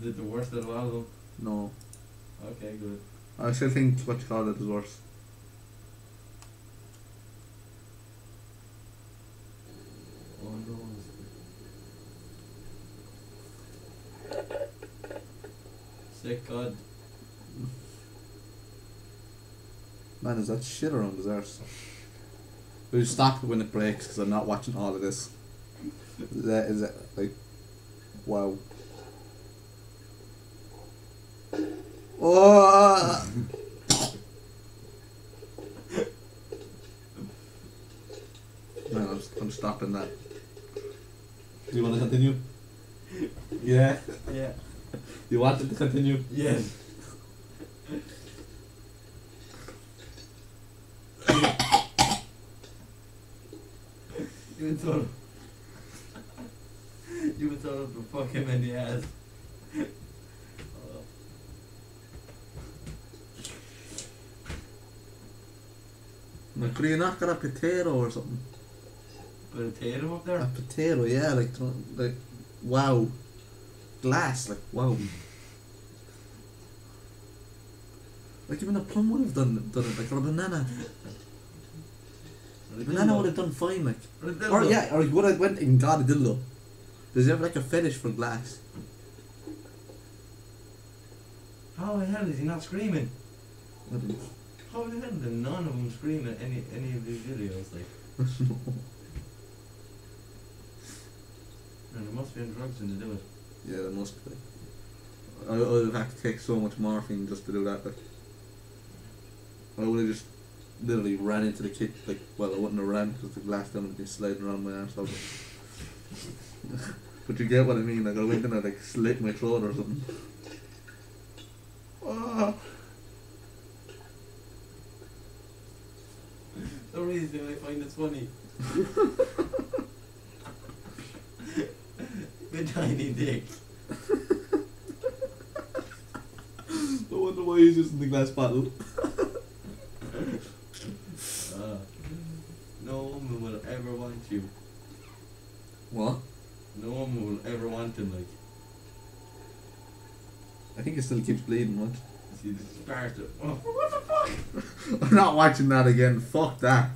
Is it the worst out of them? No. Okay, good. I still think what you call it is worse. Oh no. Sick God. Man, is that shit around his arse? You stop when it breaks because I'm not watching all of this? Is that, is that like, wow. Oh! Man, I'm, I'm stopping that. Do you want to continue? Yeah. Yeah. You want it to continue? Yes. you would throw You would throw to fuck him in the ass. Oh. Like, could you not get a potato or something? A tatum up A potato, yeah, like, like, wow. Glass, like, wow. Like, even a plum would have done, done it, like, or a banana. A banana would have done fine, like. Or. Or, yeah, or would have went and got a dildo. Does he have, like, a fetish for glass? How the hell is he not screaming? I. How the hell did none of them scream at any any of these videos? Like, and there must be drugs when they do it. Yeah, there must be. I, I would have had to take so much morphine just to do that, like. I would have just literally ran into the kit, like, well, I wouldn't have ran because the glass then would be sliding around my arse. But, but you get what I mean, like, I went in and, like, slit my throat or something. Ah. The reason I find this funny. Good tiny dick. I wonder why he's using the glass bottle. Uh, no woman will ever want you. What? No woman will ever want him. Like, I think it still keeps bleeding, what? see the Sparta. Oh, what the fuck? I'm not watching that again, fuck that.